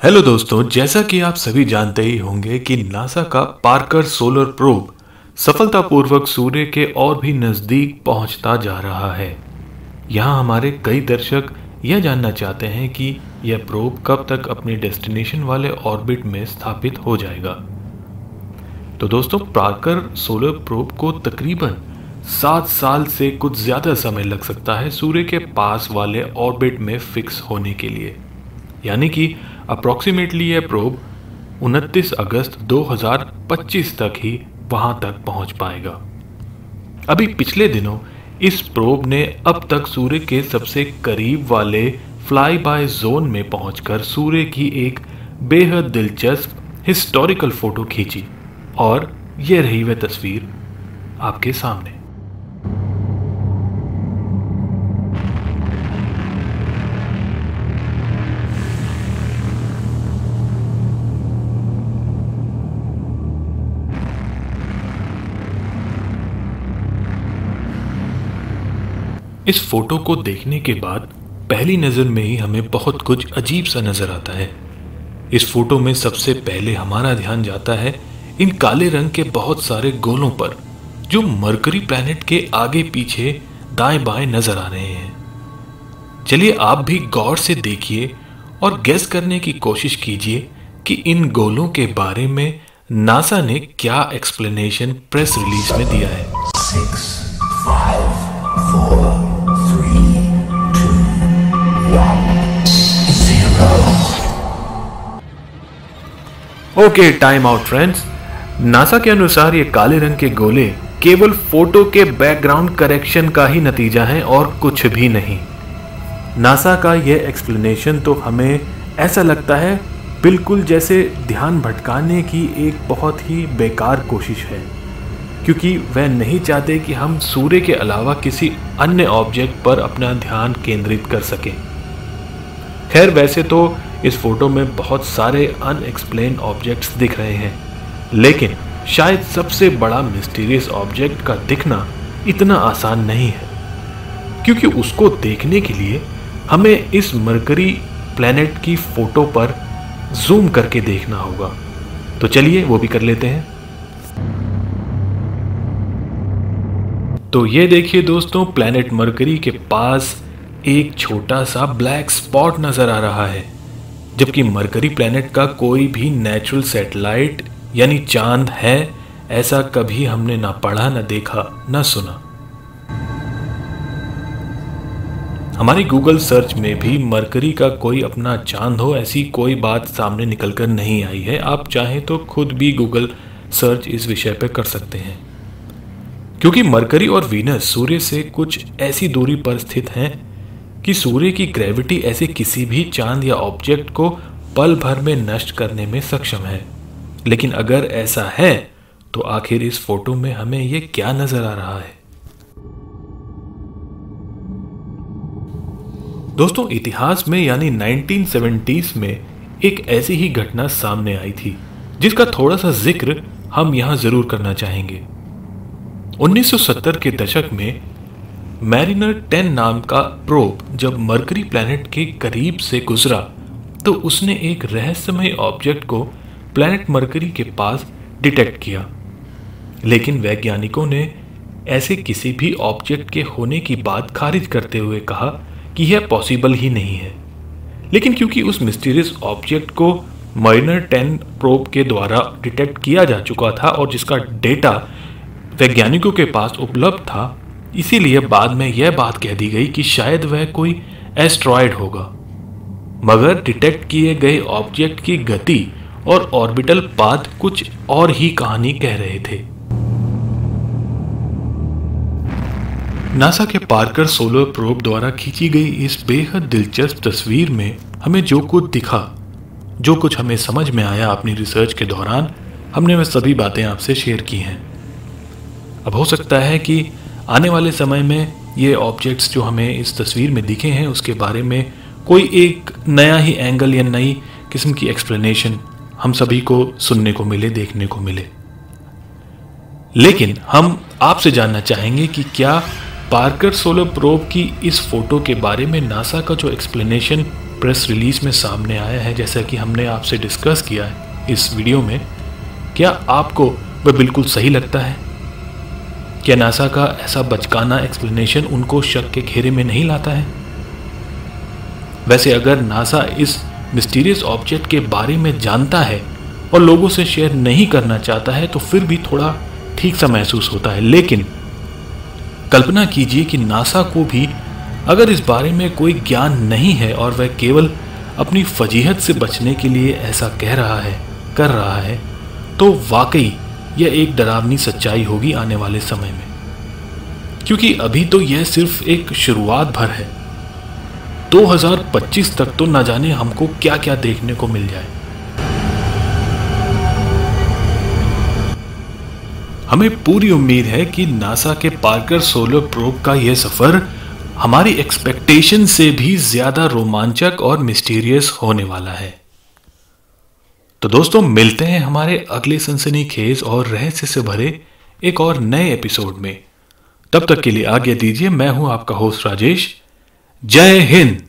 Hello दोस्तों, जैसा कि आप सभी जानते ही होंगे कि नासा का पार्कर सोलर प्रोब सफलतापूर्वक सूर्य के और भी नज़दीक पहुँचता जा रहा है। यहाँ हमारे कई दर्शक यह जानना चाहते हैं कि यह प्रोब कब तक अपने डेस्टिनेशन वाले ऑर्बिट में स्थापित हो जाएगा। तो दोस्तों पार्कर सोलर प्रोब को तकरीबन सात साल से कुछ ज़्यादा समय लग सकता है सूर्य के पास वाले ऑर्बिट में फिक्स होने के लिए। यानी कि अप्रॉक्सीमेटली यह प्रोब 29 अगस्त 2025 तक ही वहाँ तक पहुँच पाएगा। अभी पिछले दिनों इस प्रोब ने अब तक सूर्य के सबसे करीब वाले फ्लाई बाय जोन में पहुंचकर सूर्य की एक बेहद दिलचस्प हिस्टोरिकल फ़ोटो खींची और यह रही वह तस्वीर आपके सामने। इस फ़ोटो को देखने के बाद पहली नज़र में ही हमें बहुत कुछ अजीब सा नज़र आता है। इस फ़ोटो में सबसे पहले हमारा ध्यान जाता है इन काले रंग के बहुत सारे गोलों पर जो मरकरी प्लैनेट के आगे पीछे दाएँ बाएँ नज़र आ रहे हैं। चलिए आप भी गौर से देखिए और गैस करने की कोशिश कीजिए कि इन गोलों के बारे में नासा ने क्या एक्सप्लेनेशन प्रेस रिलीज़ में दिया है। Six, five, four, okay time out friends NASA के अनुसार ये काले रंग के गोले केवल फ़ोटो के बैकग्राउंड करेक्शन का ही नतीजा है और कुछ भी नहीं। नासा का यह एक्सप्लेनेशन तो हमें ऐसा लगता है, बिल्कुल जैसे ध्यान भटकाने की एक बहुत ही बेकार कोशिश है। क्योंकि वह नहीं चाहते कि हम सूर्य के अलावा किसी अन्य ऑब्जेक्ट पर अपना ध्यान केंद्रित कर सकें। खैर, वैसे तो इस फ़ोटो में बहुत सारे अनएक्सप्लेन ऑब्जेक्ट्स दिख रहे हैं। लेकिन शायद सबसे बड़ा मिस्टीरियस ऑब्जेक्ट का दिखना इतना आसान नहीं है। क्योंकि उसको देखने के लिए हमें इस मरकरी प्लैनेट की फ़ोटो पर जूम करके देखना होगा। तो चलिए वो भी कर लेते हैं। तो ये देखिए दोस्तों प्लैनेट मरकरी के पास एक छोटा सा ब्लैक स्पॉट नज़र आ रहा है। जबकि मरकरी प्लैनेट का कोई भी नेचुरल सैटेलाइट यानी चाँद है, ऐसा कभी हमने ना पढ़ा, ना देखा, ना सुना। हमारी गूगल सर्च में भी मरकरी का कोई अपना चाँद हो, ऐसी कोई बात सामने निकलकर नहीं आई है। आप चाहें तो खुद भी गूगल सर्च इस विषय पर कर सकते हैं। क्योंकि मरकरी और वीनस सूर्य से कुछ ऐसी दूरी पर स्थित हैं कि सूर्य की ग्रेविटी ऐसे किसी भी चाँद या ऑब्जेक्ट को पल भर में नष्ट करने में सक्षम है। लेकिन अगर ऐसा है तो आखिर इस फ़ोटो में हमें यह क्या नज़र आ रहा है? दोस्तों, इतिहास में यानी 1970s में एक ऐसी ही घटना सामने आई थी, जिसका थोड़ा सा ज़िक्र हम यहाँ ज़रूर करना चाहेंगे। 1970 के दशक में मैरिनर 10 नाम का प्रोब जब मरकरी प्लैनेट के करीब से गुजरा तो उसने एक रहस्यमय ऑब्जेक्ट को प्लैनेट मरकरी के पास डिटेक्ट किया। लेकिन वैज्ञानिकों ने ऐसे किसी भी ऑब्जेक्ट के होने की बात खारिज करते हुए कहा कि यह पॉसिबल ही नहीं है। लेकिन क्योंकि उस मिस्टीरियस ऑब्जेक्ट को माइनर टेन प्रोब के द्वारा डिटेक्ट किया जा चुका था और जिसका डेटा वैज्ञानिकों के पास उपलब्ध था इसीलिए बाद में यह बात कह दी गई कि शायद वह कोई एस्ट्रॉयड होगा। मगर डिटेक्ट किए गए ऑब्जेक्ट की गति और ऑर्बिटल पाथ कुछ और ही कहानी कह रहे थे। नासा के पार्कर सोलर प्रोब द्वारा खींची गई इस बेहद दिलचस्प तस्वीर में हमें जो कुछ दिखा, जो कुछ हमें समझ में आया अपनी रिसर्च के दौरान, हमने वह सभी बातें आपसे शेयर की हैं। अब हो सकता है कि आने वाले समय में ये ऑब्जेक्ट्स जो हमें इस तस्वीर में दिखे हैं, उसके बारे में कोई एक नया ही एंगल या नई किस्म की एक्सप्लेनेशन हम सभी को सुनने को मिले, देखने को मिले। लेकिन हम आपसे जानना चाहेंगे कि क्या पार्कर सोलर प्रोब की इस फ़ोटो के बारे में नासा का जो एक्सप्लेनेशन प्रेस रिलीज़ में सामने आया है, जैसा कि हमने आपसे डिस्कस किया है इस वीडियो में, क्या आपको वह बिल्कुल सही लगता है? क्या नासा का ऐसा बचकाना एक्सप्लेनेशन उनको शक के घेरे में नहीं लाता है? वैसे अगर नासा इस मिस्टीरियस ऑब्जेक्ट के बारे में जानता है और लोगों से शेयर नहीं करना चाहता है तो फिर भी थोड़ा ठीक सा महसूस होता है। लेकिन कल्पना कीजिए कि नासा को भी अगर इस बारे में कोई ज्ञान नहीं है और वह केवल अपनी फजीहत से बचने के लिए ऐसा कह रहा है, कर रहा है तो वाकई यह एक डरावनी सच्चाई होगी आने वाले समय में। क्योंकि अभी तो यह सिर्फ़ एक शुरुआत भर है। 2025 तक तो न जाने हमको क्या क्या देखने को मिल जाए। हमें पूरी उम्मीद है कि नासा के पार्कर सोलर प्रोब का यह सफ़र हमारी एक्सपेक्टेशन से भी ज़्यादा रोमांचक और मिस्टीरियस होने वाला है। तो दोस्तों, मिलते हैं हमारे अगले सनसनी खेज और रहस्य से भरे एक और नए एपिसोड में। तब तक के लिए आज्ञा दीजिए, मैं हूँ आपका होस्ट राजेश। जय हिंद!